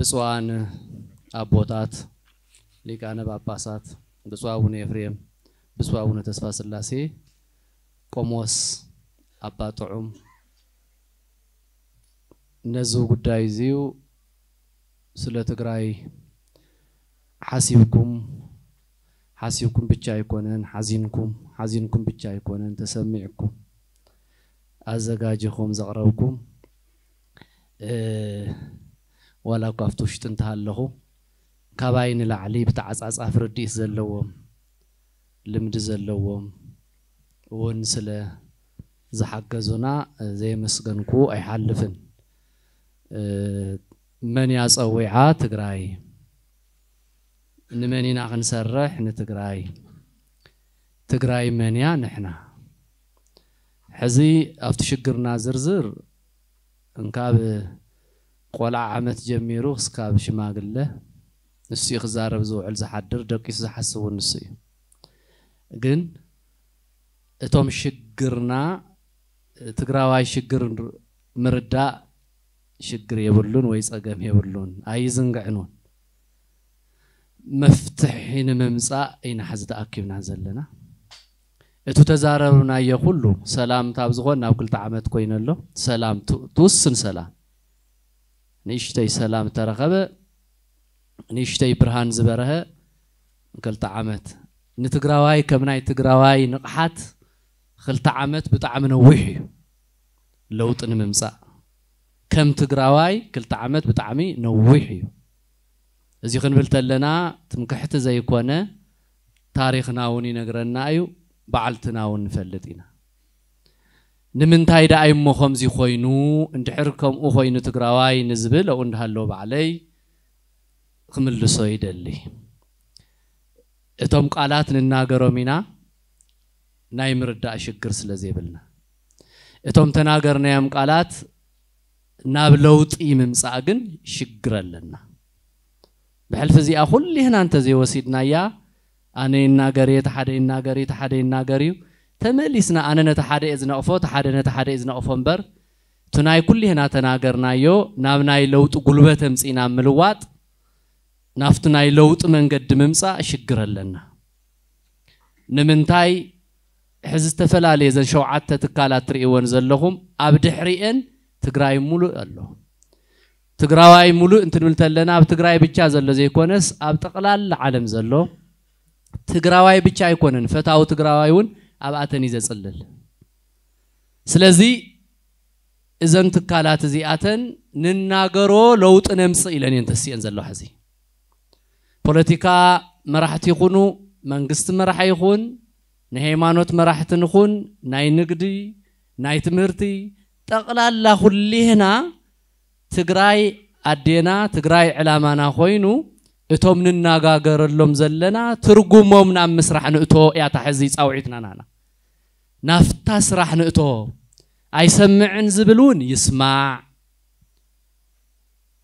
ብፁዓን አቦታት፣ ሊቃነ ጳጳሳት፣ ብፁዕ አቡነ ኤፍሬም፣ ብፁዕ አቡነ ተስፋ ስላሴ፣ ቆሞስ አባ ጥዑም ነዚ ጉዳይ እዚዩ ስለ ትግራይ ሓሲብኩም ሓሲብኩም ብቻ ኣይኮነን ሓዚንኩም ሓዚንኩም ብቻ ኣይኮነን ተሰሚዕኩም ኣዘጋጅኹም ዘቕረብኩም ولا كافتوش تنتهالله كباين العلي بتعص أفردي زلوم لمد زلوم زحق زنا زي مسجنكو أي حلفن من يسويها تقرأي نمني نحن سرح نتقرأي تقرأي منيا نحنا حزي أفتشقرنا زرزر انكاب ቆልዓ ዓመት ጀሚሩ ክስካብ ሽማግለ ንሱ እዩ ክዛረብ ዝውዕል ዝሓድር ደቂሱ ዝሓስቡ ንሱ እዩ። ግን እቶም ሽግርና ትግራዋይ ሽግር ምርዳእ ሽግር የብሉን ወይ ፀገም የብሉን ኣይዝንግዕን እውን መፍትሒ ንምምፃእ ኢና ሕዚ ተኣኪብና ዘለና። እቲ ተዛረብናዮ ኩሉ ሰላም ካብ ዝኮን ናብ ክልተ ዓመት ኮይኑ ሰላም ትውስን ሰላም ንእሽተይ ሰላም ተረኸበ ንእሽተይ ብርሃን ዝበረሀ ክልተ ዓመት ንትግራዋይ ከም ናይ ትግራዋይ ንቕሓት ክልተ ዓመት ብጣዕሚ ነዊሕ እዩ ለውጢ ንምምፃእ ከም ትግራዋይ ክልተ ዓመት ብጣዕሚ ነዊሕ እዩ እዚ ክንብል ተለና ትምክሕቲ ዘይኮነ ታሪክና እውን ይነግረና እዩ በዓልትና እውን ንፈልጥ ኢና ንምንታይ ዳ እሞ ከምዚ ኮይኑ እንድሕር ከምኡ ኮይኑ ትግራዋይ ንዝብል ኣብኡ እንዳሃለዎ ባዕለይ ክምልሶ ይደሊ። እቶም ቃላት ንናገሮም ኢና። ናይ ምርዳእ ሽግር ስለ ዘይብልና። እቶም ተናገርናዮም ቃላት ናብ ለውጢ ምምፃእ ግን ሽግር ኣለና። ብሕልፊ እዚኣ ኩሊህና እንተዘይወሲድናያ ኣነ ይናገር እየ ተሓደ ይናገር እዩ ተሓደ ይናገር እዩ ተመሊስና ኣነ ነቲ ሓደ እየ ዝነቕፎ ተሓደ ነቲ ሓደ እየ ዝነቕፎ እምበር። እቲ ናይ ኩሊህና ተናገርናዮ ናብ ናይ ለውጢ ጉልበት ኣምፂና ምልዋጥ ናብቲ ናይ ለውጢ መንገዲ ምምፃእ ሽግር ኣለና። ንምንታይ ሕዚ ዝተፈላለየ ዘን ሸውዓተ ትካላት ትርእይዎን ዘለኹም? ኣብ ድሕሪአን ትግራይ ሙሉእ ኣሎ። ትግራዋይ ሙሉእ እንትንብል ተለና ኣብ ትግራይ ብቻ ዘሎ ዘይኮነስ ኣብ ጠቕላላ ዓለም ዘሎ ትግራዋይ ብቻ ኣይኮነን። ፈታዊ ትግራዋይ እውን ኣብ ኣተን እዩ ዘፅልል ስለዚ እዘን ትካላት እዚኣተን ንናገሮ ለውጢ ነምፅእ ኢለን እየን ተስእን ዘሎ ሕዚ ፖለቲካ መራሕቲ ይኹኑ መንግስቲ መራሒ ይኹን ንሃይማኖት መራሕቲ ንኹን ናይ ንግዲ ናይ ትምህርቲ ጠቕላላ ኩሊህና ትግራይ ኣዴና ትግራይ ዕላማና ኮይኑ እቶም ንነጋገረሎም ዘለና ትርጉሞም ናብ ምስራሕ ንእቶ እያ ታሕዚ ፃውዒትና ናና ናፍታ ስራሕ ንእቶ ኣይሰምዕን ዝብል እውን ይስማዕ።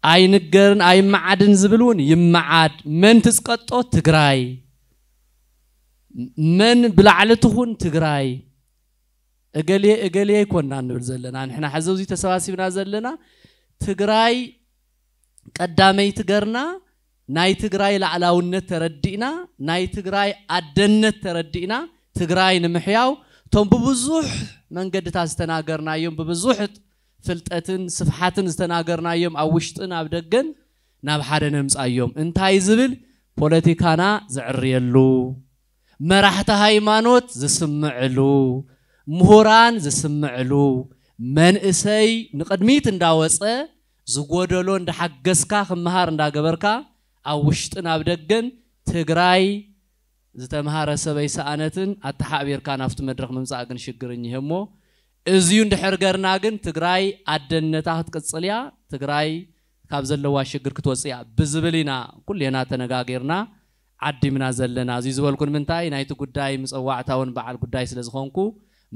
ኣይንገርን ኣይመዓድን ዝብል እውን ይመዓድ። መን ትዝቀጦ? ትግራይ። መን ብላዕሊ ትግራይ። እገሌ እገሌ ይኮንና ንብል ዘለና። ንሕና ሕዚ ተሰባሲብና ዘለና ትግራይ ቀዳመይቲ ገርና ናይ ትግራይ ላዕላውነት ተረዲእና ናይ ትግራይ ኣደነት ተረዲእና ትግራይ ንምሕያው እቶም ብብዙሕ መንገድታት ዝተናገርናዮም ብብዙሕ ፍልጠትን ስፍሓትን ዝተናገርናዮም ኣብ ውሽጥን ኣብ ደገን ናብ ሓደ ነምፃዮም። እንታይ ዝብል ፖለቲካና ዝዕርየሉ መራሕቲ ሃይማኖት ዝስምዕሉ ምሁራን ዝስምዕሉ መንእሰይ ንቅድሚት እንዳወፀ ዝጎደሎ እንዳሓገዝካ ክመሃር እንዳገበርካ ኣብ ውሽጥን ኣብ ደገን ትግራይ ዝተምሃረ ሰበይ ሰኣነትን ኣተሓቢርካ ናብቲ መድረክ ምምፃእ ግን ሽግር እኒሄ እሞ እዝዩ እንድሕር ገርና ግን ትግራይ ኣደነታ ክትቅፅል እያ። ትግራይ ካብ ዘለዋ ሽግር ክትወፅእ እያ። ብዝብል ኢና ኩሌና ተነጋጊርና ዓዲምና ዘለና። እዚ ዝበልኩ ንምንታይ ናይቲ ጉዳይ ምፅዋዕታውን በዓል ጉዳይ ስለ ዝኮንኩ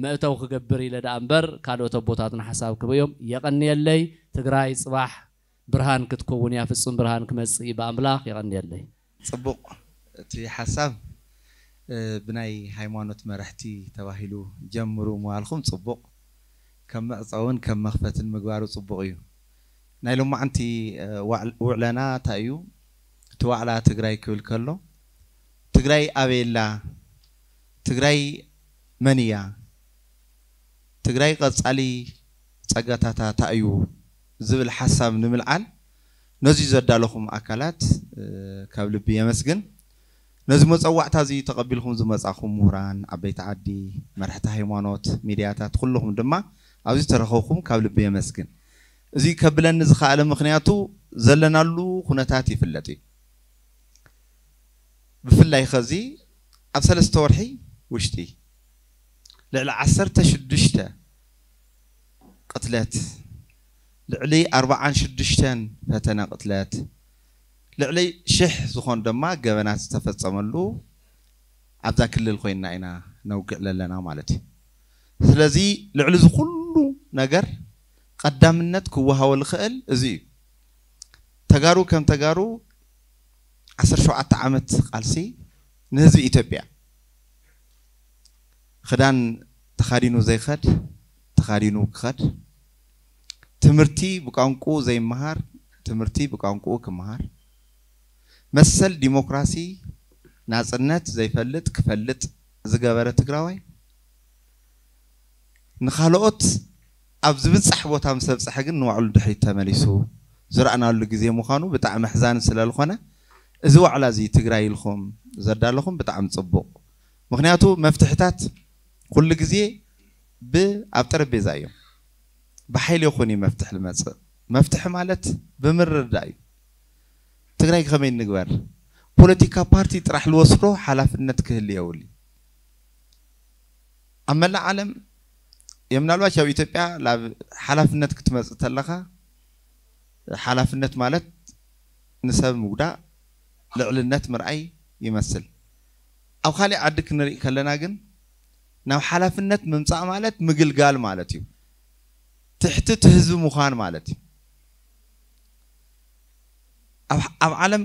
መእተው ክገብር ኢለ ዳ እምበር ካልኦት ኣቦታትን ሓሳብ ክብዮም የቀኒየለይ ትግራይ ፅባሕ ብርሃን ክትከውን እያ ፍፁም ብርሃን ክመፅእ ብኣምላኽ የቀኒየለይ ፅቡቅ እቲ ሓሳብ ብናይ ሃይማኖት መራሕቲ ተባሂሉ ጀምሩ ምባልኩም ፅቡቅ ከም መዕፀውን ከም መኽፈትን ምግባሩ ፅቡቅ እዩ። ናይ ሎማዓንቲ ውዕለና እንታይ እዩ? እቲ ዋዕላ ትግራይ ክብል ከሎ ትግራይ ኣበየላ? ትግራይ መን እያ? ትግራይ ቀፃሊ ፀጋታታ እንታይ እዩ ዝብል ሓሳብ ንምልዓል ነዚ ዘዳለኹም ኣካላት ካብ ልቢ የመስግን ነዚ መፀዋዕታ እዚ ተቐቢልኩም ዝመፃኹም ምሁራን ዓበይቲ ዓዲ መራሕቲ ሃይማኖት ሚድያታት ኩልኩም ድማ ኣብዚ ተረኸብኩም ካብ ልቢ የመስግን እዚ ከብለኒ ዝኸኣለ ምክንያቱ ዘለናሉ ኩነታት ይፍለጥ እዩ ብፍላይ ከዚ ኣብ ሰለስተ ወርሒ ውሽጢ ልዕሊ ዓሰርተ ሽዱሽተ ቅትለት ልዕሊ ኣርባዓን ሽዱሽተን ፈተነ ቅትለት ልዕሊ ሽሕ ዝኾኑ ድማ ገበናት ዝተፈፀመሉ ኣብዛ ክልል ኮይና ኢና ነውግዕ ዘለና ማለት እዩ ስለዚ ልዕሊ እዚ ኩሉ ነገር ቀዳምነት ክወሃቦ ዝኽእል እዚ እዩ ተጋሩ ከም ተጋሩ 17 ዓመት ቃልሲ ንህዝቢ ኢትዮጵያ ክዳን ተኻዲኑ ዘይኸድ ተኻዲኑ ክኸድ ትምህርቲ ብቋንቁ ዘይመሃር ትምህርቲ ብቋንቁኡ ክመሃር መሰል ዲሞክራሲ ናፅነት ዘይፈልጥ ክፈልጥ ዝገበረ ትግራዋይ ንካልኦት ኣብ ዝብፃሕ ቦታ ምስ ተብፅሐ ግን ንባዕሉ ድሕሪት ተመሊሱ ዝረኣናሉ ግዜ ምዃኑ ብጣዕሚ ኣሕዛን ስለ ዝኾነ እዚ ዋዕላ እዚ ትግራይ ኢልኩም ዘዳለኹም ብጣዕሚ ፅቡቅ ምክንያቱ መፍትሕታት ኩሉ ግዜ ብኣብ ጠረጴዛ እዮም ብሓይሊ ይኹን እዩ መፍትሒ ዝመፅእ መፍትሒ ማለት ብምርድዳእ እዩ ትግራይ ከመይ ንግበር ፖለቲካ ፓርቲ ጥራሕ ዝወስዶ ሓላፍነት ክህል የውል ኣብ መላእ ዓለም የምናልባሽ ኣብ ኢትዮጵያ ናብ ሓላፍነት ክትመፅእ ተለካ ሓላፍነት ማለት ንሰብ ምጉዳእ ልዕልነት ምርኣይ ይመስል ኣብ ካሊእ ዓዲ ክንሪኢ ከለና ግን ናብ ሓላፍነት ምምፃእ ማለት ምግልጋል ማለት እዩ ትሕቲ እቲ ህዝቢ ምዃን ማለት እዩ ኣብ ዓለም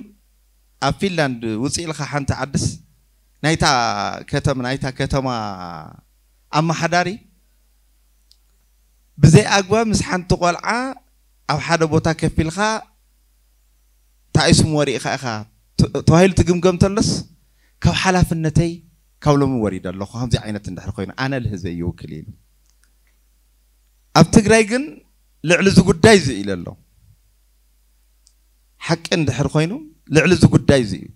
ኣብ ፊንላንድ ውፅእ ኢልካ ሓንቲ ዓድስ ናይታ ከተማ ናይታ ከተማ ኣመሓዳሪ ብዘይ ኣግባብ ምስ ሓንቲ ቆልዓ ኣብ ሓደ ቦታ ከፍ ኢልካ ታእስሙ ወሪእካ ኢኻ ተባሂሉ ትግምገም ተሎስ ካብ ሓላፍነተይ ካብ ሎሚ ወሪድ ኣለኹ ከምዚ ዓይነት እንድሕር ኮይኑ ኣነ ንህዝበ ይውክል ኢሉ ኣብ ትግራይ ግን ልዕሊ እዚ ጉዳይ እዚ ኢሉ ኣሎ ሓቂ እንድሕር ኮይኑ ልዕሊ እዚ ጉዳይ እዚ እዩ።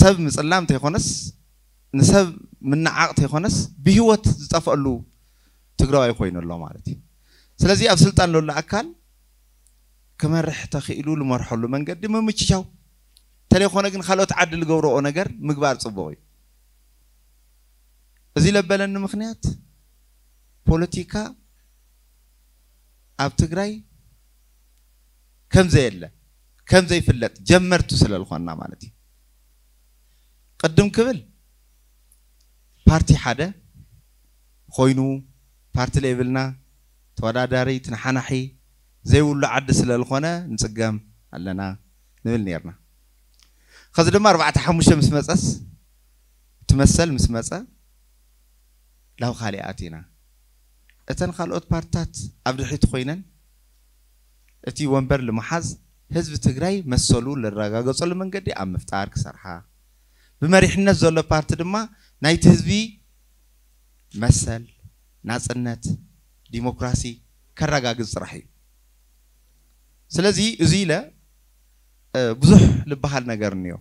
ሰብ ምፅላም እንተይኮነስ ንሰብ ምናዓቅ እንተይኮነስ ብሂወት ዝጠፍአሉ ትግራዋይ ኮይኑ ኣሎ ማለት እዩ። ስለዚ ኣብ ስልጣን ዘሎ ኣካል ክመርሕ ተኽኢሉ ዝመርሐሉ መንገዲ ምምችቻው። እንተለይኮነ ግን ካልኦት ዓዲ ዝገብርኦ ነገር ምግባር ፅቡቅ እዩ። እዚ ለበለኒ ምክንያት ፖለቲካ ኣብ ትግራይ ከም ዘየለ ከም ዘይፍለጥ ጀመርቱ ስለ ዝኮንና ማለት እዩ ቅድም ክብል ፓርቲ ሓደ ኮይኑ ፓርቲ ለይብልና ተወዳዳሪ ትንሓናሒ ዘይብሉ ዓዲ ስለ ዝኮነ ንፅገም ኣለና ንብል ነርና ከዚ ድማ ኣርባዕተ ሓሙሽተ ምስ መፀስ ትመሰል ምስ መፀ ላብ ካሊእ ኣቲና እተን ካልኦት ፓርትታት ኣብ ድሕሪት ኮይነን እቲ ወንበር ንምሓዝ ህዝቢ ትግራይ መሰሉ ዝረጋገፀሉ መንገዲ ኣብ ምፍጣር ክሰርሓ። ብመሪሕነት ዘሎ ፓርቲ ድማ ናይቲ ህዝቢ መሰል ናፅነት ዲሞክራሲ ከረጋግፅ ጥራሕ እዩ። ስለዚ እዚ ኢለ ብዙሕ ዝበሃል ነገር እኒኦ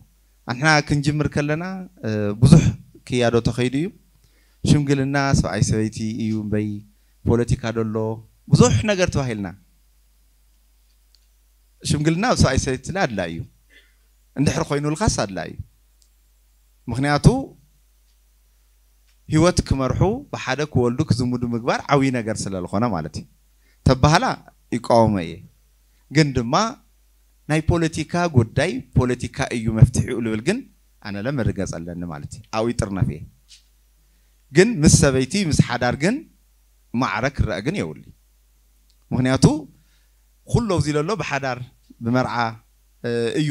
ኣንሕና ክንጅምር ከለና ብዙሕ ክያዶ ተኸይዱ እዩ። ሽምግልና ሰብኣይ ሰበይቲ እዩ እምበይ ፖለቲካ ደሎ ብዙሕ ነገር ተባሂልና ሽምግልና ኣብ ሰብኣይ ሰበይቲ ላ ኣድላ እዩ። እንድሕር ኮይኑልካስ ኣድላ እዩ። ምክንያቱ ሂወት ክመርሑ ብሓደ ክወልዱ ክዝምዱ ምግባር ዓብዪ ነገር ስለ ዝኾነ ማለት እዩ። ተባሃላ ይቃወመ እየ። ግን ድማ ናይ ፖለቲካ ጉዳይ ፖለቲካ እዩ መፍትሒኡ ልብል ግን ኣነ ለ መርገፅ ኣለኒ ማለት እዩ። ኣብኡ ጥርነፍ እየ። ግን ምስ ሰበይቲ ምስ ሓዳር ግን ማዕረ ክረአ ግን የብሉ ምክንያቱ ኩሎ ኣብዚ ዘሎ ብሓዳር ብመርዓ እዩ።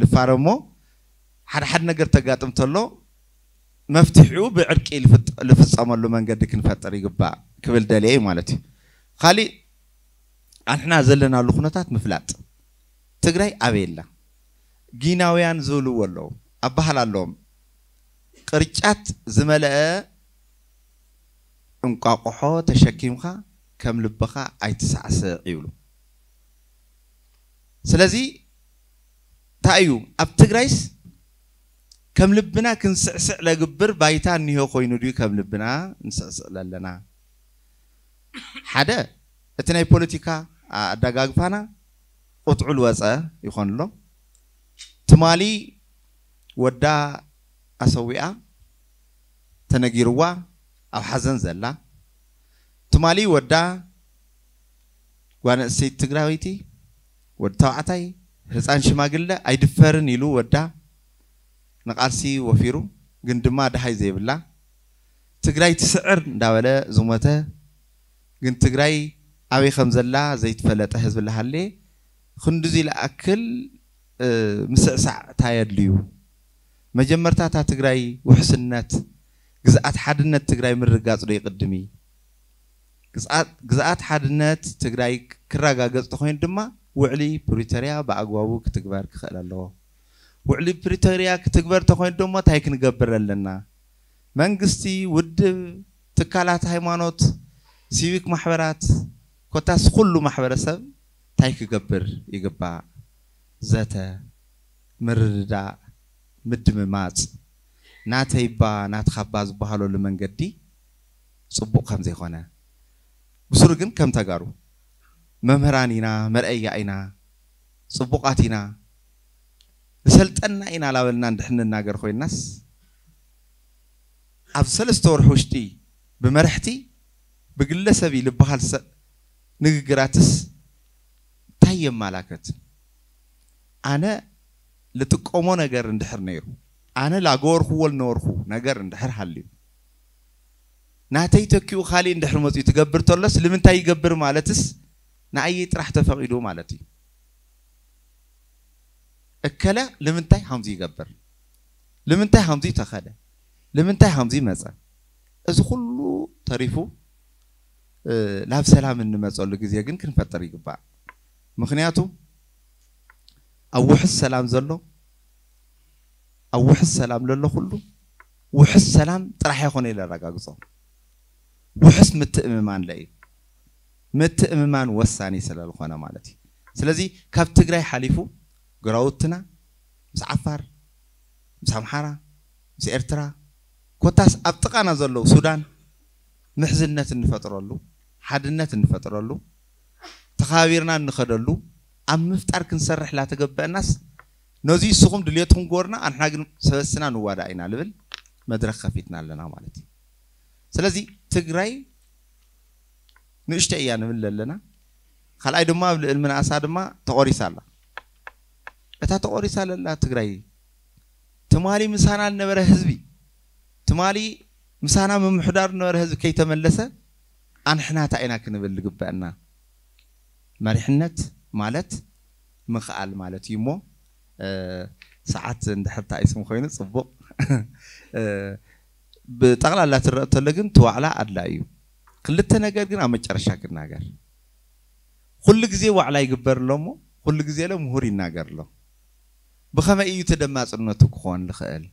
ልፋረ እሞ ሓደ ሓደ ነገር ተጋጥም ተሎ መፍትሒኡ ብዕርቂ ዝፍፀመሉ መንገዲ ክንፈጥር ይግባእ ክብል ደልየ ማለት እዩ። ካሊእ ኣንሕና ዘለናሉ ኩነታት ምፍላጥ። ትግራይ ኣበየላ ጊናውያን ዝብልዎ ኣለዉ ኣባሃል ኣለዎም። ቅርጫት ዝመልአ እንቋቁሖ ተሸኪምካ ከም ልብኻ ኣይትሳዕስዕ ይብሉ። ስለዚ እንታይ እዩ? ኣብ ትግራይስ ከም ልብና ክንስዕስዕ ለግብር ባይታ እኒሆ ኮይኑ ድዩ ከም ልብና ንስዕስዕ ለለና? ሓደ እቲ ናይ ፖለቲካ ኣደጋግፋና ቁጥዑል ወፀ ይኾን ኣሎ ትማሊ ወዳ ኣሰዊኣ ተነጊርዋ ኣብ ሓዘን ዘላ። ትማሊ ወዳ ጓል ኣንስተይቲ ትግራዊቲ ወዲ ተባዕታይ ህፃን ሽማግለ ኣይድፈርን ኢሉ ወዳ ንቃልሲ ወፊሩ ግን ድማ ድሃይ ዘይብላ። ትግራይ ትስዕር እንዳበለ ዝሞተ ግን ትግራይ ኣበይ ከም ዘላ ዘይትፈለጠ ህዝቢ ዝሃለ ክንድዚ ዝኣክል ምስዕሳዕ ታየድልዩ። መጀመርታ ትግራይ ውሕስነት ግዝኣት ሓድነት ትግራይ ምርጋፅ ዶ ይቅድሚ ግዝኣት ሓድነት ትግራይ ክረጋገፅ ተኮይኑ ድማ ውዕሊ ፕሪቶርያ ብኣግባቡ ክትግበር ክኽእል ኣለዎ። ውዕሊ ፕሪቶርያ ክትግበር ተኮይኑ ደሞ እንታይ ክንገብር ኣለና? መንግስቲ ውድብ ትካላት ሃይማኖት ሲቪክ ማሕበራት ኮታስ ኩሉ ማሕበረሰብ እንታይ ክገብር ይግባእ? ዘተ ምርድዳእ ምድምማፅ ናተይባ ናትኻባ ዝበሃለሉ መንገዲ ፅቡቅ ከም ዘይኮነ ብሱሩ ግን ከም ተጋሩ መምህራን ኢና መርአያ ኢና ፅቡቃት ኢና። ዝሰልጠና ኢና ላበልና እንድሕር ንናገር ኮይናስ? ኣብ ሰለስተ ወርሒ ውሽጢ ብመርሕቲ ብግለሰብ ዝበሃል ንግግራትስ እንታይ የማላከት ኣነ ልጥቀሞ ነገር እንድሕር ነይሩ أنا لا جور هو النور هو نجار ندحر حليو ناتيتكيو خالي ندحر مزي تجبر تلص لمن تاي جبر مالتس؟ نعيت راح تفقدو مالتي. أكلا؟ لمن تاي حمزي جبر لمن تاي حمزي تخدا لمن تاي حمزي مزا. إذا كله تعرفوا أه لا بسلام النمز أقول لك زي جن كن فتري جبا مخنياتو أوح السلام زلوا ኣብ ውሕስ ሰላም ዘሎ ኩሉ ውሕስ ሰላም ጥራሕ ይኮነ ኢለ ረጋግፆ ውሕስ ምትእምማን ለ እዩ ምትእምማን ወሳኒ ስለ ዝኾነ ማለት እዩ። ስለዚ ካብ ትግራይ ሓሊፉ ግራውትና ምስ ዓፋር ምስ ኣምሓራ ምስ ኤርትራ ኮታስ ኣብ ጥቃና ዘለው ሱዳን ምሕዝነት እንፈጥረሉ ሓድነት እንፈጥረሉ ተኸባቢርና እንኸደሉ ኣብ ምፍጣር ክንሰርሕ ላተገበአናስ ነዚ ንስኹም ድልየትኩም ገበርና ኣንሕና ግን ሰበስና ንዋዳ ኢና ልብል መድረክ ከፊትና ኣለና ማለት እዩ። ስለዚ ትግራይ ንእሽተ እያ ንብል ኣለና ካልኣይ ድማ ኣብ ልዕል ምንኣሳ ድማ ተቆሪሳ ኣላ። እታ ተቆሪሳ ዘላ ትግራይ ትማሊ ምሳና ዝነበረ ህዝቢ ትማሊ ምሳና ምምሕዳር ዝነበረ ህዝቢ ከይተመለሰ ኣንሕና እንታይ ኢና ክንብል ዝግበአና መሪሕነት ማለት ምኽኣል ማለት እዩ እሞ ሰዓት እንድሕር ተኣይስም ኮይኑ ፅቡቅ ብጠቕላላ ትረአ ተሎ ግን ትዋዕላ ኣድላ እዩ። ክልተ ነገር ግን ኣብ መጨረሻ ክናገር። ኩሉ ግዜ ዋዕላ ይግበር ኣሎ እሞ ኩሉ ግዜ ለ ምሁር ይናገር ኣሎ ብኸመይ እዩ ተደማፅነቱ ክኾን ዝኽእል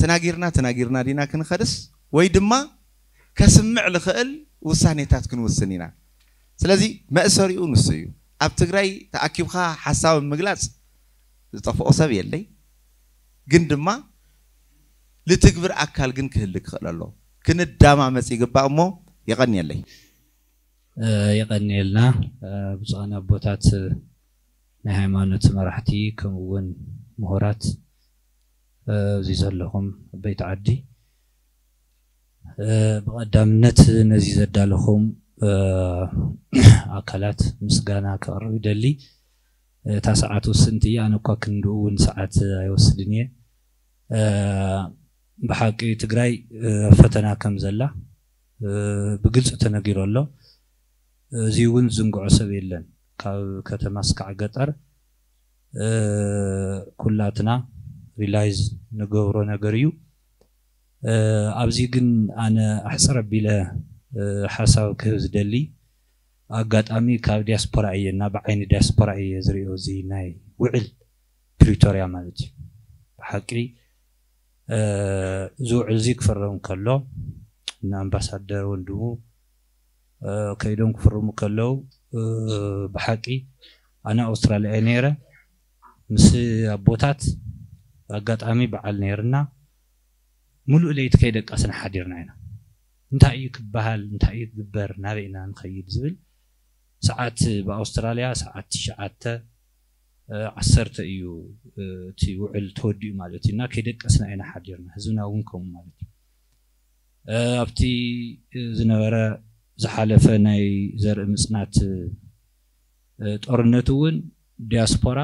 ተናጊርና ተናጊርና ዲና ክንኸድስ? ወይ ድማ ከስምዕ ዝኽእል ውሳኔታት ክንውስን ኢና። ስለዚ መእሰሪኡ ንሱ እዩ። ኣብ ትግራይ ተኣኪብካ ሓሳብ ምግላፅ ዝጠፍኦ ሰብ የለይ ግን ድማ ልትግብር ኣካል ግን ክህሊ ክኽእል ኣሎ ክንዳማመፅ ይግባእ እሞ የቐኒየለይ የቀኒየልና ብፁዓን ኣቦታት ናይ ሃይማኖት መራሕቲ ከምኡ እውን ምሁራት እዚ ዘለኹም ኣበይቲ ዓዲ ብቐዳምነት ነዚ ዘዳለኹም ኣካላት ምስጋና ከቕርብ ይደሊ እታ ሰዓት ውስንቲ እያ ኣነ እኳ እውን ሰዓት ኣይወስድን እየ። ብሓቂ ትግራይ ፈተና ከም ዘላ ብግልፂ ተነጊሩ ኣሎ እዚ እውን ዝንግዖ ሰብ የለን። ካብ ከተማ እስካዕ ገጠር ኩላትና realize ንገብሮ ነገር እዩ። ኣብዚ ግን ኣነ ኣሕፅር ኣቢለ ሓሳብ ክህብ ዝደሊ ኣጋጣሚ ካብ ዲያስፖራ እየ እና ብዓይኒ ዲያስፖራ እየ ዝሪኦ እዚ ናይ ውዕል ፕሪቶርያ ማለት እዩ ብሓቂ እዚ ውዕል እዚ ክፍረም ከሎ ንኣምባሳደር ወንድሙ ከይዶም ክፍርሙ ከለዉ ብሓቂ ኣነ ኣውስትራልያ እየ ነይረ ምስ ኣቦታት ኣጋጣሚ በዓል ነይርና ሙሉእ ለይቲ ከይደቀስና ሓዲርና ኢና እንታይ እዩ ክበሃል እንታይ እዩ ክግበር ናበይና ንኸይድ ዝብል ሰዓት ብኣውስትራልያ ሰዓት ትሽዓተ ዓሰርተ እዩ እቲ ውዕል ተወዲኡ ማለት እዩ እና ከይደቀስና ኢና ሓዲርና ህዝብና እውን ከምኡ ማለት እዩ ኣብቲ ዝነበረ ዝሓለፈ ናይ ዘርኢ ምፅናት ጦርነት እውን ዲያስፖራ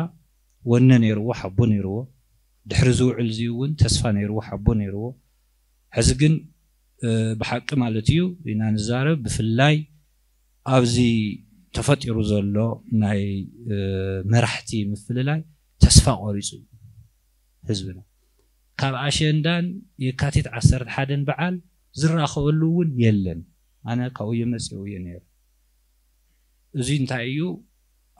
ወነ ነይርዎ ሓቦ ነይርዎ ድሕሪ ዝውዕል እዚ እውን ተስፋ ነይርዎ ሓቦ ነይርዎ ሕዚ ግን ብሓቂ ማለት እዩ ኢና ንዛረብ ብፍላይ ኣብዚ ተፈጢሩ ዘሎ ናይ መራሕቲ ምፍልላይ ተስፋ ቆሪፁ እዩ ህዝብና ካብ ኣሸንዳን የካቲት ዓሰርተ ሓደን በዓል ዝራኸበሉ እውን የለን ኣነ ካብኡ የመፅኡ እየ ነይሩ እዚ እንታይ እዩ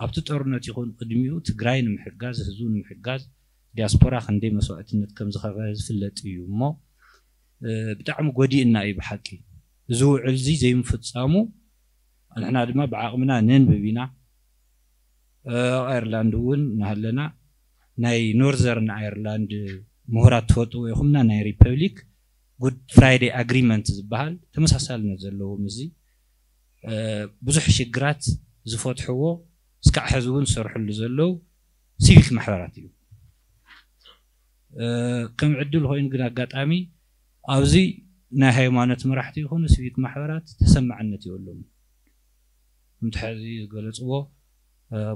ኣብቲ ጦርነት ይኹን ቅድሚኡ ትግራይ ንምሕጋዝ ህዝቡ ንምሕጋዝ ዲያስፖራ ክንደይ መስዋዕትነት ከም ዝኸፈለ ዝፍለጥ እዩ እሞ ብጣዕሚ ጎዲእና እዩ ብሓቂ እዚ ውዕል እዚ ዘይምፍፃሙ ንሕና ድማ ብዓቕምና ነንብብ ኢና ኣየርላንድ እውን እናሃለና ናይ ኖርዘርን ኣየርላንድ ምሁራት ትፈልጥዎ ኢኹምና ናይ ሪፐብሊክ ጉድ ፍራይዴ ኣግሪመንት ዝበሃል ተመሳሳልነት ዘለዎም እዚ ብዙሕ ሽግራት ዝፈትሕዎ እስካዕ ሕዚ እውን ዝሰርሕሉ ዘለው ሲቪክ ማሕበራት እዩ ከም ዕድል ኮይኑ ግን ኣጋጣሚ ኣብዚ ናይ ሃይማኖት መራሕቲ ይኹኑ ሲቪክ ማሕበራት ተሰማዕነት የብሎም ከምቲ ሕዚ ዝገለፅዎ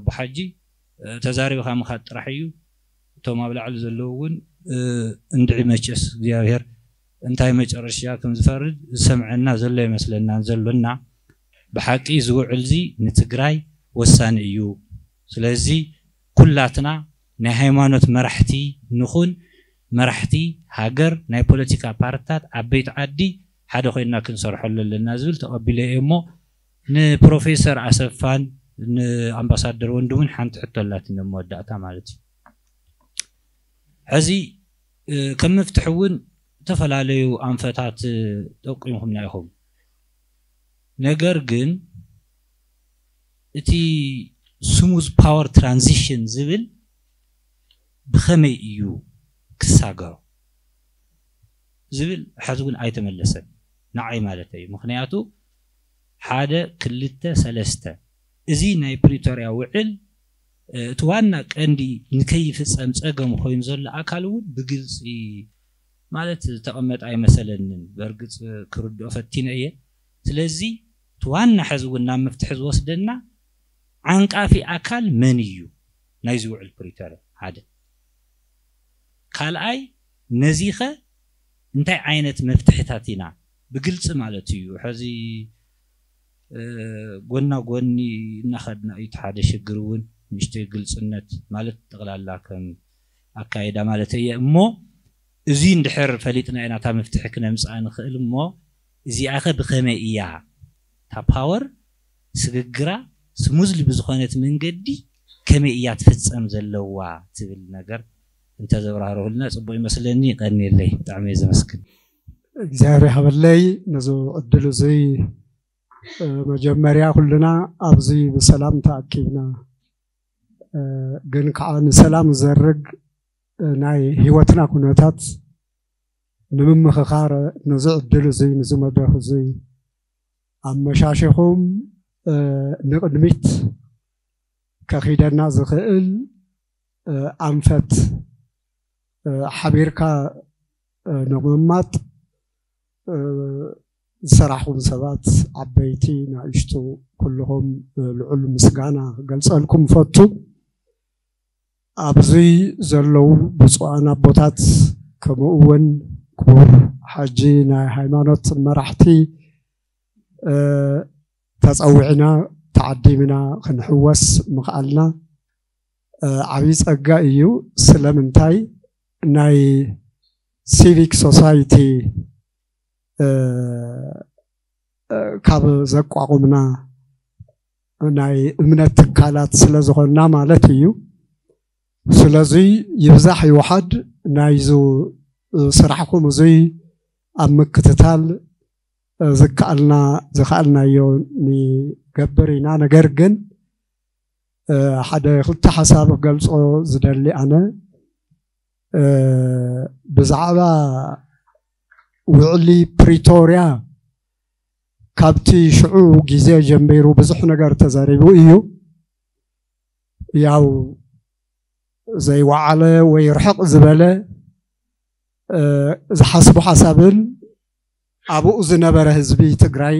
ብሓጂ ተዛሪብካ ምኻድ ጥራሕ እዩ እቶም ኣብ ላዕሊ ዘለዉ እውን እንድዒ መቸስ እግዚኣብሔር እንታይ መጨረሻ ከም ዝፈርድ ዝሰምዐና ዘሎ ይመስለናን ዘሎና ብሓቂ ዝውዕል እዚ ንትግራይ ወሳኒ እዩ ስለዚ ኩላትና ናይ ሃይማኖት መራሕቲ ንኹን መራሕቲ ሃገር ናይ ፖለቲካ ፓርትታት ዓበይቲ ዓዲ ሓደ ኮይና ክንሰርሐሉ ኣለና ዝብል ተቐቢለ እየ እሞ ንፕሮፌሰር ኣሰፋን ንኣምባሳደር ወንድሙን ሓንቲ ሕቶ ኣላትኒ መወዳእታ ማለት እዩ ሕዚ ከም መፍትሒ እውን ዝተፈላለዩ ኣንፈታት ጠቂምኩምና ኢኹም ነገር ግን እቲ ስሙዝ ፓወር ትራንዚሽን ዝብል ብኸመይ እዩ ክሳገሮ ዝብል ሕዚ እውን ኣይተመለሰን ንዓይ ማለት እዩ ምክንያቱ ሓደ ክልተ ሰለስተ እዚ ናይ ፕሪቶርያ ውዕል እቲ ዋና ቀንዲ ንከይፍፀም ፀገም ኮይኑ ዘሎ ኣካል እውን ብግልፂ ማለት ዝተቐመጠ ኣይመሰለንን በርግፅ ክርድኦ ፈቲነ እየ ስለዚ እቲ ዋና ሕዚ እውን ናብ መፍትሒ ዝወስደና ዓንቃፊ ኣካል መን እዩ ናይ ዝውዕል ፕሪቶርያ ሓደ ካልኣይ ነዚ ኸ እንታይ ዓይነት መፍትሕታት ኢና ብግልፂ ማለት እዩ ሕዚ ጎና ጎኒ እናኸድና እዩ እቲ ሓደ ሽግር እውን ንእሽተይ ግልፅነት ማለት ጠቕላላ ከም ኣካይዳ ማለት እየ እሞ እዚ እንድሕር ፈሊጥና ኢና እታ መፍትሒ ክነምፅኣ ንኽእል እሞ እዚኣ ኸ ብኸመይ እያ እታ ፓወር ስግግራ ስሙዝሊ ብዝኾነት መንገዲ ከመይ እያ ትፍፀም ዘለዋ ትብል ነገር እንተዘብራርሁልና ፅቡቅ ይመስለኒ ይቀኒየለይ ብጣዕሚ እየ ዘመስግን እግዚኣብሔር ይሃበለይ ነዚ ዕድል እዙይ መጀመርያ ኩልና ኣብዚ ብሰላም ተኣኪብና ግን ከዓ ንሰላም ዘርግ ናይ ሂወትና ኩነታት ንምምኽኻር ነዚ ዕድል እዙይ ነዚ መድረክ እዙይ ኣመሻሽኹም ንቅድሚት ከኺደና ዝኽእል ኣንፈት ሓቢርካ ንምማጥ ዝሰራሕኩም ሰባት ዓበይቲ ንእሽቱ ኩልኩም ልዑል ምስጋና ክገልፀልኩም ፈቱ ኣብዚ ዘለው ብፁዓን ኣቦታት ከምኡ እውን ክቡር ሓጂ ናይ ሃይማኖት መራሕቲ ተፀዊዕና ተዓዲምና ክንሕወስ ምኽኣልና ዓብይ ፀጋ እዩ ስለምንታይ ናይ ሲቪክ ሶሳይቲ ካብ ዘቋቁምና ናይ እምነት ትካላት ስለ ዝኾና ማለት እዩ ስለዚ ይብዛሕ ይወሓድ ናይዚ ስራሕኩም እዙይ ኣብ ምክትታል ዝከኣልና ዝከኣልናዮ ንገብር ኢና ነገር ግን ሓደ ክልተ ሓሳብ ክገልፆ ዝደሊ ኣነ ብዛዕባ ውዕሊ ፕሪቶርያ ካብቲ ሽዑ ግዜ ጀሚሩ ብዙሕ ነገር ተዘሪቡ እዩ ያው ዘይወዓለ ወይ ርሕቕ ዝበለ ዝሓስቡ ሓሳብን ኣብኡ ዝነበረ ህዝቢ ትግራይ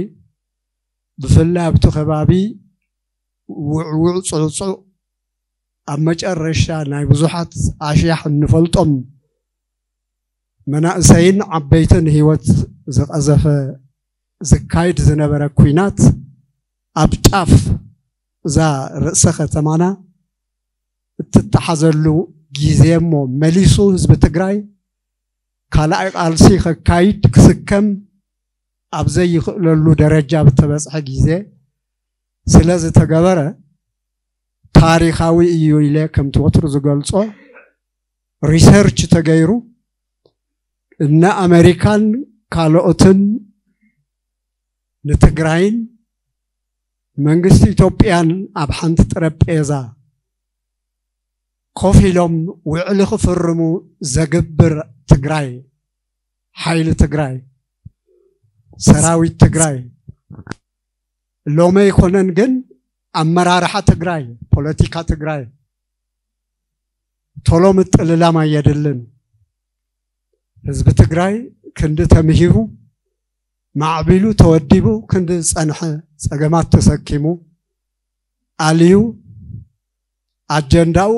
ብፍላይ ኣብቲ ከባቢ ውዕውዕ ፅዕፁዕ ኣብ መጨረሻ ናይ ብዙሓት ኣሽያሕ እንፈልጦም መናእሰይን ዓበይትን ሂወት ዝቐዘፈ ዝካይድ ዝነበረ ኩናት ኣብ ጫፍ እዛ ርእሰ ከተማና እትተሓዘሉ ግዜ እሞ መሊሱ ህዝቢ ትግራይ ካልኣይ ቃልሲ ከካይድ ክስከም ኣብ ዘይክእለሉ ደረጃ ብተበፅሐ ግዜ ስለ ዝተገበረ ታሪካዊ እዩ ኢለ ከምቲ ወትሩ ዝገልፆ ሪሰርች ተገይሩ እነ ኣሜሪካን ካልኦትን ንትግራይን መንግስቲ ኢትዮጵያን ኣብ ሓንቲ ጠረጴዛ ኮፍ ኢሎም ውዕሊ ክፍርሙ ዘግብር ትግራይ ሓይሊ ትግራይ ሰራዊት ትግራይ። ሎመ ይኮነን ግን ኣመራርሓ ትግራይ ፖለቲካ ትግራይ። ቶሎ ምጥልላም ኣየድልን ህዝቢ ትግራይ ክንዲ ተምሂሩ ማዕቢሉ ተወዲቡ ክንዲ ዝፀንሐ ፀገማት ተሰኪሙ ኣልዩ ኣጀንዳኡ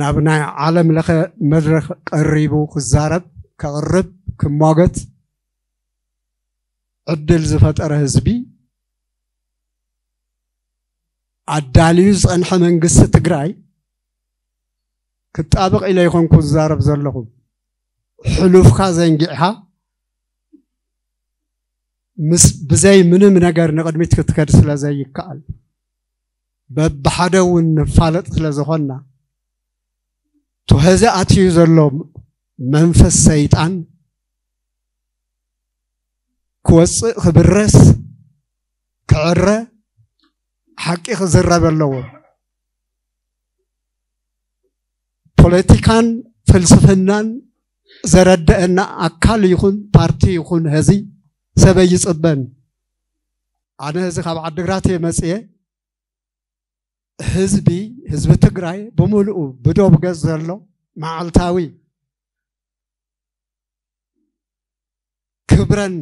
ናብ ናይ ዓለም ለኸ መድረክ ቀሪቡ ክዛረብ ከቕርብ ክሟገት ዕድል ዝፈጠረ ህዝቢ ኣዳልዩ ዝፀንሐ መንግስቲ ትግራይ ክጣብቕ ኢለ ይኮንኩ ዝዛረብ ዘለኹ ሕሉፍካ ዘንጊዕኻ ምስ ብዘይ ምንም ነገር ንቅድሚት ክትከድ ስለ ዘይከኣል በብሓደ እውን ንፋለጥ ስለ ዝኾና ትህዚ ኣትዩ ዘሎ መንፈስ ሰይጣን ክወፅእ ክብረስ ክዕረ ሓቂ ክዝረብ ኣለዎ ፖለቲካን ፍልስፍናን ዘረድአና ኣካል ይኹን ፓርቲ ይኹን ህዚ ሰብ ይፅበን ኣነ ህዚ ካብ ዓዲግራት መፅየ ህዝቢ ህዝቢ ትግራይ ብምልኡ ብዶብ ገዝ ዘሎ መዓልታዊ ክብረን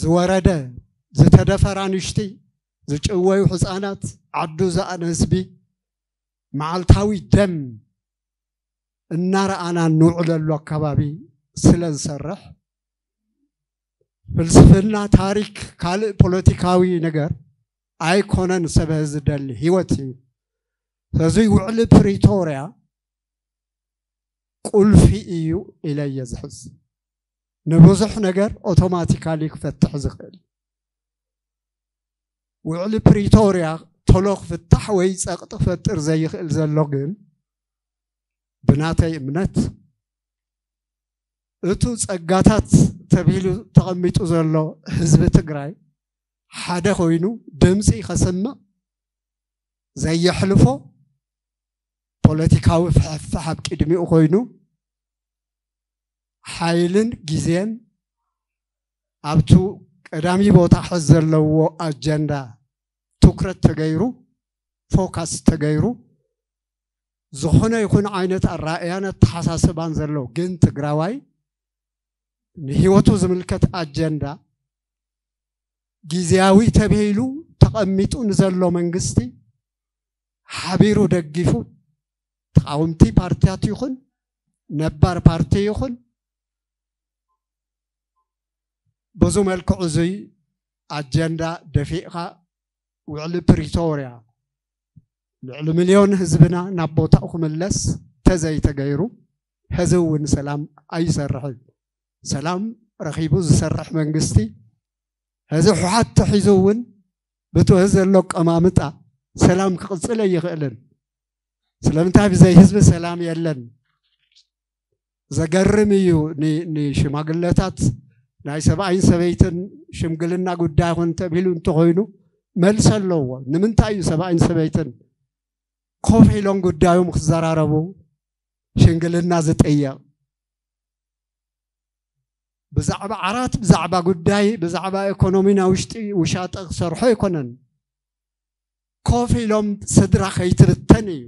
ዝወረደ ዝተደፈራ ንሽቲ ዝጭወዩ ህፃናት ዓዱ ዝኣነ ህዝቢ መዓልታዊ ደም እናረኣና ንውዕለሉ ኣከባቢ ስለ ዝሰርሕ ፍልስፍና ታሪክ ካልእ ፖለቲካዊ ነገር ኣይኮነን ሰብ ዝደሊ ሂወት እዩ ስለዚ ውዕሊ ፕሪቶርያ ቁልፊ እዩ ኢለ እየ ዝሕዝ ንብዙሕ ነገር ኦቶማቲካሊ ክፈትሕ ዝኽእል ውዕሊ ፕሪቶርያ ቶሎ ክፍታሕ ወይ ፀቕጢ ክፈጥር ዘይኽእል ዘሎ ግን ብናተይ እምነት እቱ ፀጋታት ተባሂሉ ተቐሚጡ ዘሎ ህዝቢ ትግራይ ሓደ ኮይኑ ድምፂ ከስምዕ ዘየሕልፎ ፖለቲካዊ ፍሕፍሕ ኣብ ቅድሚኡ ኮይኑ ሓይልን ግዜን ኣብቱ ቀዳሚ ቦታ ሕዝ ዘለዎ ኣጀንዳ ትኩረት ተገይሩ ፎካስ ተገይሩ ዝኾነ ይኹን ዓይነት ኣራእያን ኣተሓሳስባን ዘለዎ ግን ትግራዋይ ንሂወቱ ዝምልከት ኣጀንዳ ጊዜያዊ ተባሂሉ ተቐሚጡ ንዘሎ መንግስቲ ሓቢሩ ደጊፉ ተቃውምቲ ፓርቲያት ይኹን ነባር ፓርቲ ይኹን በዙ መልክዑ እዙይ ኣጀንዳ ደፊእኻ ውዕሊ ፕሪቶርያ ልዕሊ ሚልዮን ህዝብና ናብ ቦታኡ ክምለስ ተዘይተገይሩ ሕዚ እውን ሰላም ኣይሰርሕን ሰላም ረኺቡ ዝሰርሕ መንግስቲ ሕዚ ሕሓት ተሒዙ እውን ብትውህ ዘሎ ቀማምጣ ሰላም ክቅፅል ኣይኽእልን ስለምንታይ ብዘይ ህዝቢ ሰላም የለን ዘገርም እዩ ን- ንሽማግለታት ናይ ሰብኣይን ሰበይትን ሽምግልና ጉዳይ ኮን ተባሂሉ እንተኮይኑ መልሲ ኣለዎ ንምንታይ እዩ ሰብኣይን ሰበይትን ኮፍ ኢሎም ጉዳዮም ክዘራረቡ ሽምግልና ዝጥየቕ ብዛዕባ ዓራት ብዛዕባ ጉዳይ ብዛዕባ ኢኮኖሚና ውሽጢ ውሻጠ ክሰርሖ ኣይኮነን ኮፍ ኢሎም ስድራ ከይትብተን እዩ።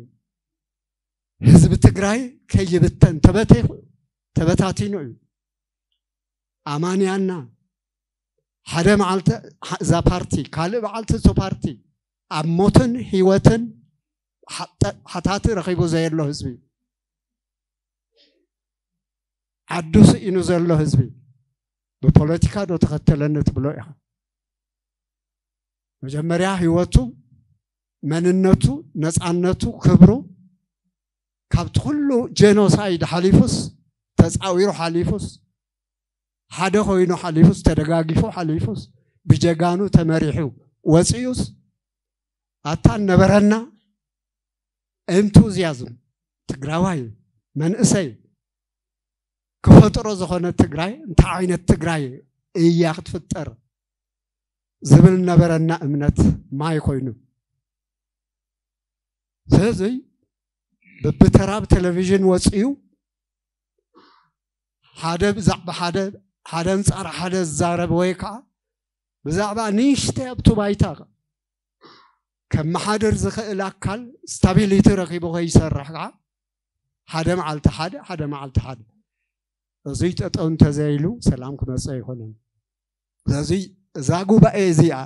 ህዝቢ ትግራይ ከይብተን ተበታቲኑ እዩ። ኣማንያና ሓደ መዓልቲ እዛ ፓርቲ ካልእ በዓልቲ እቶ ፓርቲ ኣብ ሞትን ሂወትን ሓጠ- ሓታቲ ረኺቡ ዘየሎ ህዝቢ ዓዱ ስኢኑ ዘሎ ህዝቢ ብፖለቲካ ዶ ተኸተለኒ ትብሎ ኢኻ መጀመርያ ሂወቱ መንነቱ ነፃነቱ ክብሩ ካብቲ ኩሉ ጄኖሳይድ ሓሊፉስ ተፃዊሩ ሓሊፉስ ሓደ ኮይኑ ሓሊፉስ ተደጋጊፉ ሓሊፉስ ብጀጋኑ ተመሪሑ ወፂኡስ ኣታ ነበረና ኤንቱዝያዝም ትግራዋይ መንእሰይ ክፈጥሮ ዝኾነ ትግራይ እንታይ ዓይነት ትግራይ እያ ክትፍጠር ዝብል ነበረና እምነት ማይ ኮይኑ ስለዚ በብተራብ ቴሌቭዥን ወፂኡ ሓደ ብዛዕባ ሓደ ሓደ ኣንፃር ሓደ ዝዛረብ ወይ ከዓ ብዛዕባ ንእሽተይ ኣብቱ ባይታ ከመሓደር ዝኽእል ኣካል ስታቢሊቲ ረኪቡ ከይሰርሕ ከዓ ሓደ መዓልቲ ሓደ ሓደ መዓልቲ ሓደ። እዙይ ጠጠው እንተዘይሉ ሰላም ክመፀ ኣይኮነን። ስለዚ እዛ ጉባኤ እዚኣ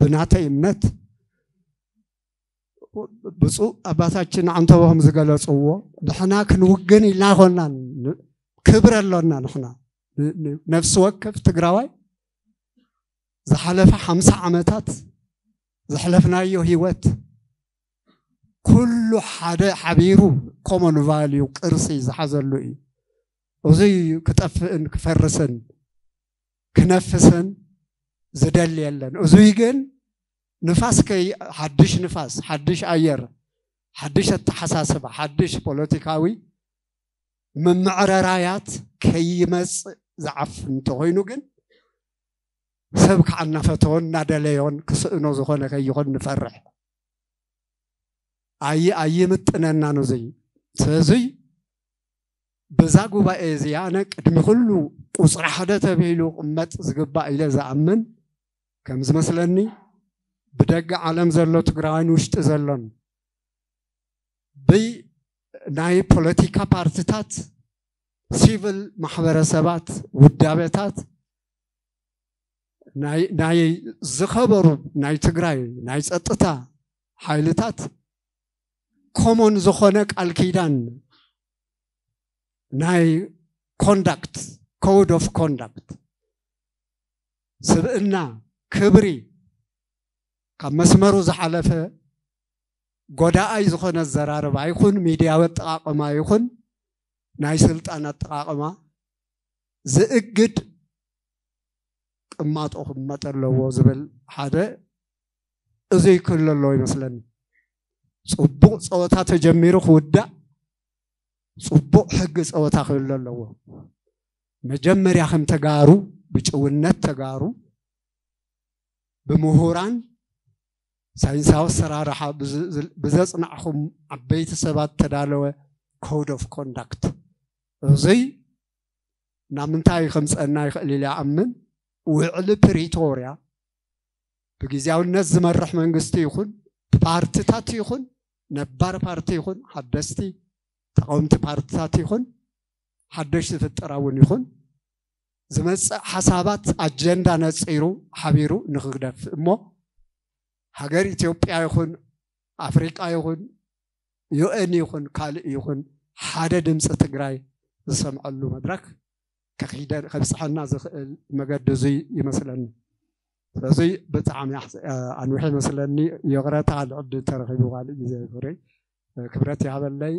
ብናተይ እምነት ብፁእ ኣባታችን ዓንተቦም ዝገለፅዎ ንሕና ክንውግን ኢልና ይኮናን ክብር ኣሎና ንሕና። ነፍሲ ወከፍ ትግራዋይ ዝሓለፈ ሓምሳ ዓመታት ዘሕለፍናዮ ሂወት ኩሉ ሓደ ሓቢሩ ኮመን ቫልዩ ቅርሲ ዝሓዘሉ እዩ። እዙይ ክጠፍእን ክፈርስን ክነፍስን ዝደሊ የለን። እዙይ ግን ንፋስ ከይ ሓድሽ ንፋስ ሓድሽ ኣየር ሓድሽ ኣተሓሳስባ ሓድሽ ፖለቲካዊ ምምዕረራያት ከይመፅእ ዝዓፍ እንተኮይኑ ግን ሰብ ከዓ እናፈተዎን እናደለዮን ክስእኖ ዝኾነ ከይኾን ንፈርሕ። ኣይ ኣይምጥነና ነዙይ ስለዚ በዛ ጉባኤ እዚኣ ኣነ ቅድሚ ኩሉ ቁፅሪ ሓደ ተባሂሉ ቅመጥ ዝግባእ ኢለ ዝኣምን ከም ዝመስለኒ ብደገ ዓለም ዘሎ ትግራዋይን ውሽጢ ዘሎን ብናይ ፖለቲካ ፓርቲታት ሲቪል ማሕበረሰባት ውዳበታት ናይ ዝኸበሩ ናይ ትግራይ ናይ ፀጥታ ሓይልታት common ዝኾነ ቃል ኪዳን ናይ conduct code of conduct ስብእና ክብሪ ካብ መስመሩ ዝሓለፈ ጎዳኣይ ዝኾነ ዘራርባ ይኹን ሚድያዊ ኣጠቃቅማ ይኹን ናይ ስልጣን ኣጠቃቅማ ዝእግድ ቅማጦ ክመጥ ኣለዎ ዝብል ሓደ እዙይ ክህሉ ኣለዎ ይመስለኒ። ፅቡቅ ፀወታ ተጀሚሩ ክውዳእ ፅቡቅ ሕጊ ፀወታ ክህሉ ኣለዎ። መጀመርያ ከም ተጋሩ ብጭውነት ተጋሩ ብምሁራን ሳይንሳዊ ኣሰራርሓ ብዘፅናዕኹም ዓበይቲ ሰባት ተዳለወ code of conduct። እዙይ ናብ ምንታይ ከምፀና ይኽእል ኢለ ኣምን ውዕሊ ፕሪቶርያ ብግዜያውነት ዝመርሕ መንግስቲ ይኹን ፓርቲታት ይኹን ነባር ፓርቲ ይኹን ሓደስቲ ተቃውምቲ ፓርቲታት ይኹን ሓደሽቲ ፍጠራ እውን ይኹን ዝመፅእ ሓሳባት ኣጀንዳ ነፂሩ ሓቢሩ ንክግደፍእ እሞ ሃገር ኢትዮጵያ ይኹን ኣፍሪቃ ይኹን ዩኤን ይኹን ካልእ ይኹን ሓደ ድምፂ ትግራይ ዝሰምዐሉ መድረክ ከኺደን ከብፅሐና ዝኽእል መገዲ እዙይ ይመስለኒ። ስለዚ ብጣዕሚ ኣንውሒ ይመስለኒ። የቕረታ ልዕዲ ተረኺቡ ካልእ ግዜ ክብረት ይሃበለይ